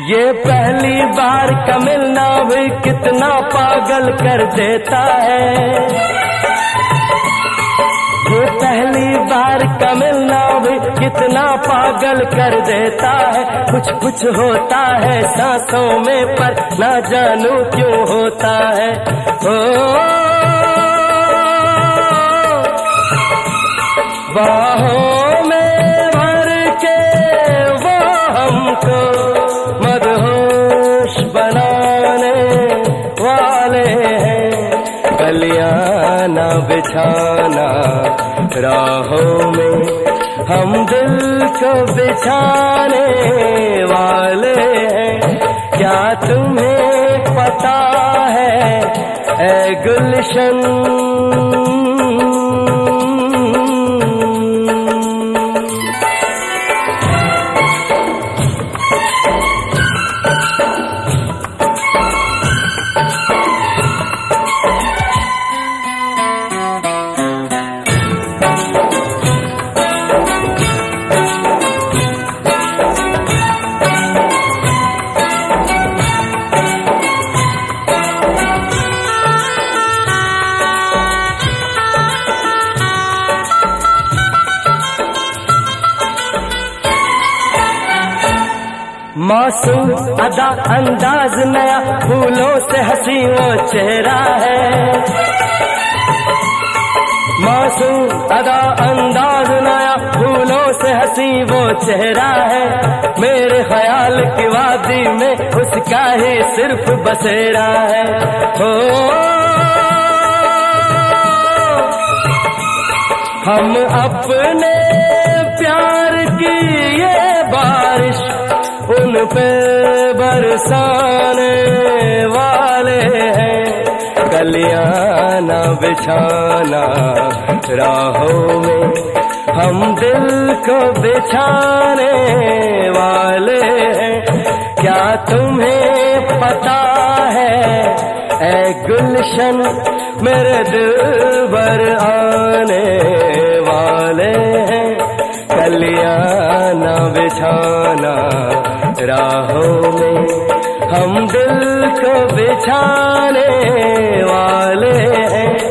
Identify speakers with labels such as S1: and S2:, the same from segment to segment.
S1: ये पहली बार का मिलना भी कितना पागल कर देता है। ये पहली बार का मिलना भी कितना पागल कर देता है। कुछ कुछ होता है सांसों में पर ना जानू क्यों होता है। ओ, बाहों में भर के वो हमको मदहोश बनाने वाले हैं। कलियाना बिछाना, राहों में हम दिल को बिछाने वाले हैं। क्या तुम्हें पता है ए गुलशन मासूम अदा अंदाज नया फूलों से हँसी वो चेहरा है। मासूम अदा अंदाज नया फूलों से हँसी वो चेहरा है। मेरे ख्याल की वादी में उसका ही सिर्फ़ बसेरा है। हो। हम अपने प्यार की ये बारिश उन पे बरसाने वाले हैं। कलियाना बिछाना, राहों में हम दिल को बिछाने वाले हैं। क्या तुम्हें पता है ए गुलशन मेरे दिल भर आने वाले हैं। कलियाना बिछाना राहों में हम दिल को बिछाने वाले हैं।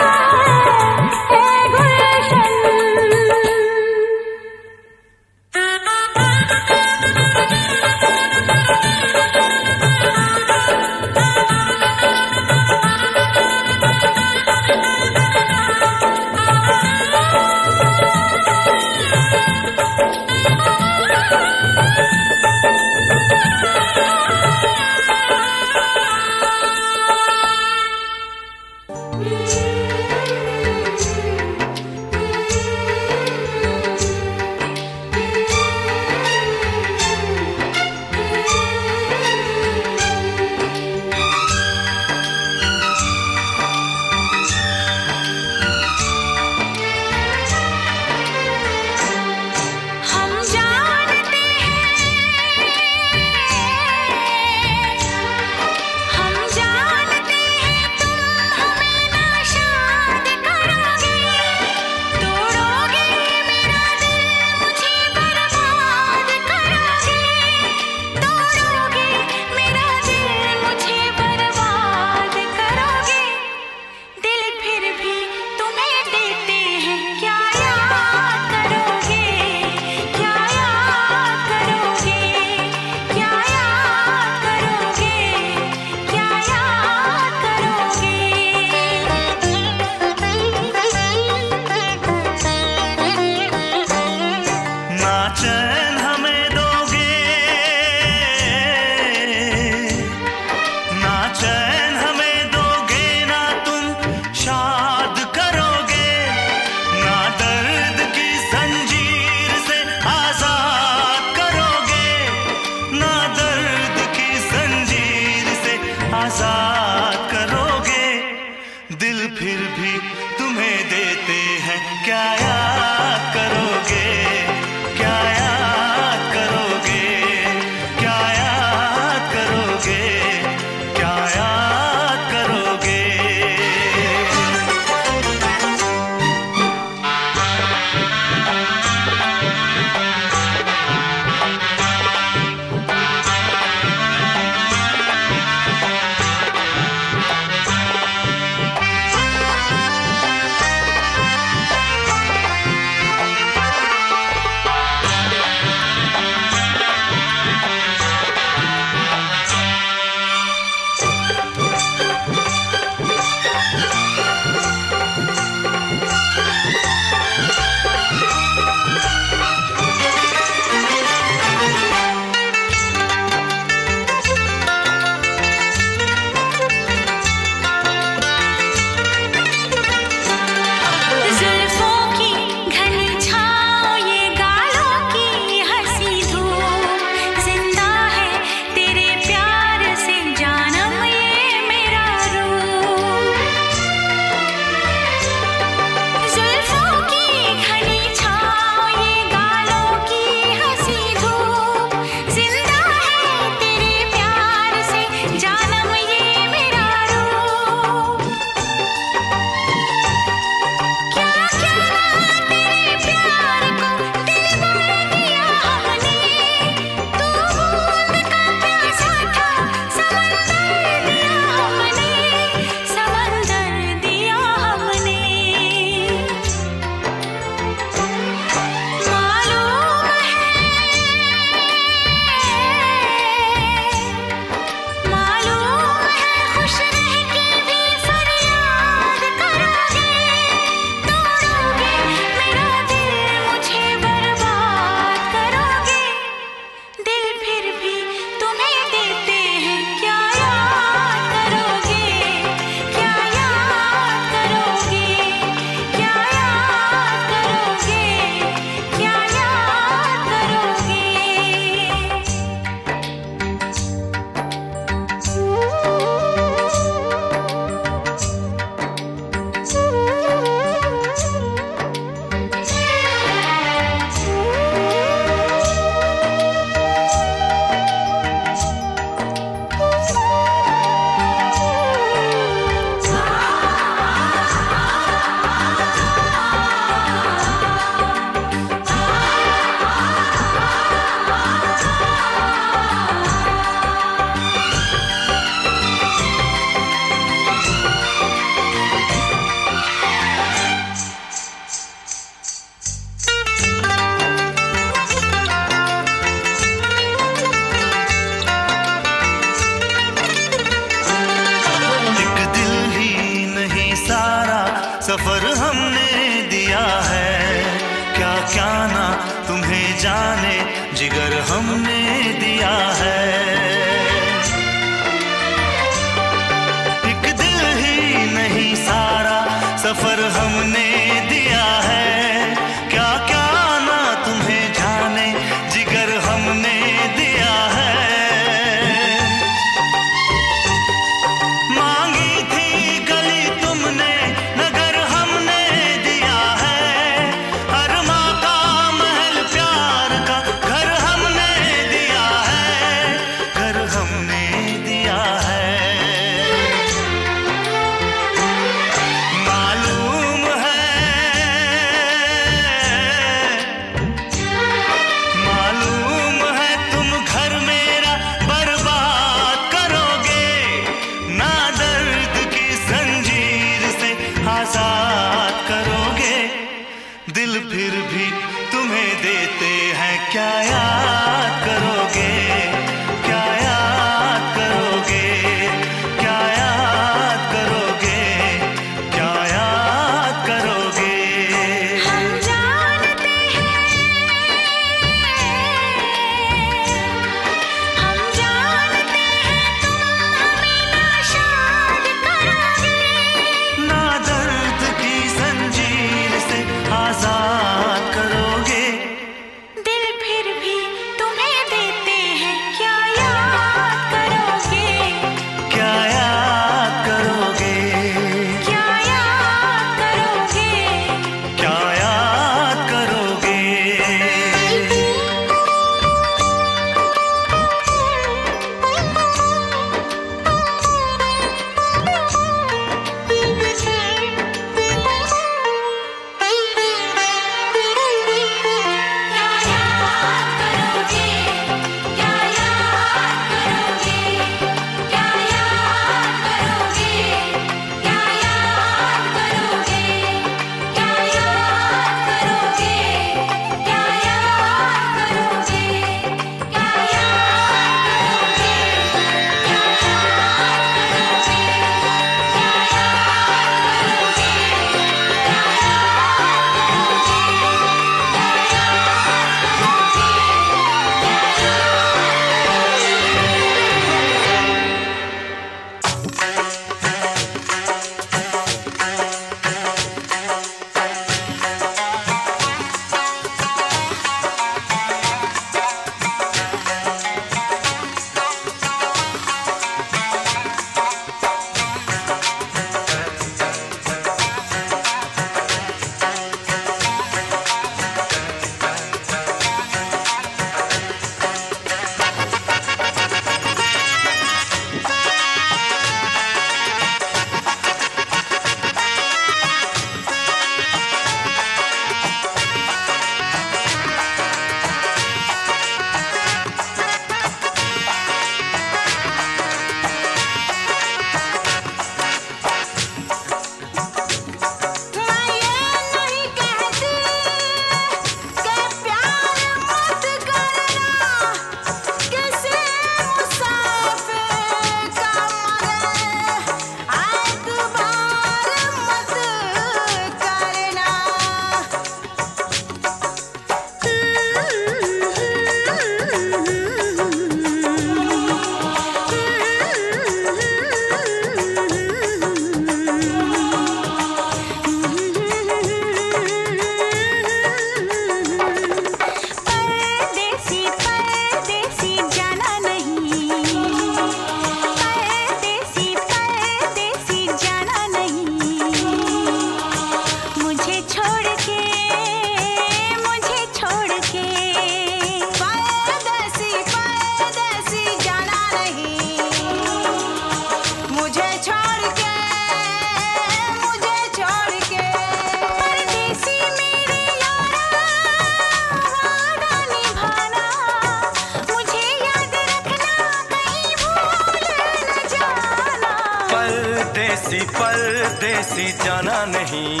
S2: कोई परदेसी जाना नहीं।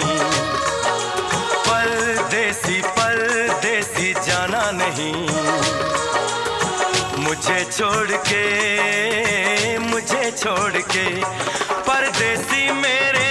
S2: पल देसी पल देसी जाना
S3: नहीं। मुझे छोड़ के, मुझे छोड़ के,
S2: परदेसी मेरे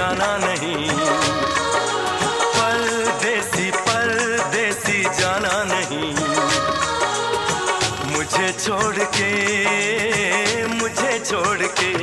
S2: जाना
S3: नहीं। परदेसी परदेसी जाना नहीं। मुझे छोड़ के मुझे छोड़ के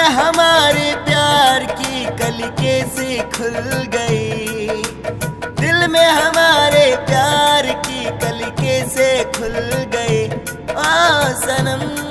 S4: हमारे प्यार की कल कैसे खुल गई। दिल में हमारे प्यार की कल कैसे खुल गई। आ सनम।